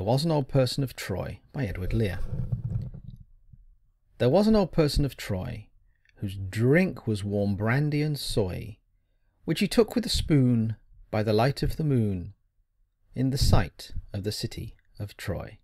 There was an old person of Troy by Edward Lear. There was an old person of Troy, whose drink was warm brandy and soy, which he took with a spoon by the light of the moon, in the sight of the city of Troy.